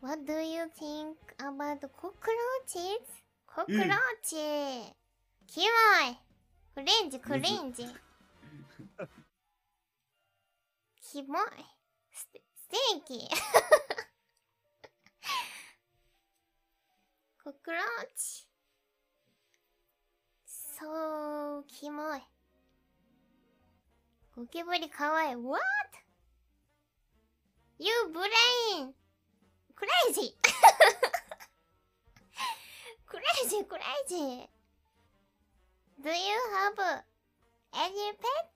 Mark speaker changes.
Speaker 1: What do you think about cockroaches? コクローチキモいクリンジクリンジキモいステステーキコクローチそうキモいゴキブリかわいい What? You brain crazy crazy crazy Do you have any pets? コクローチ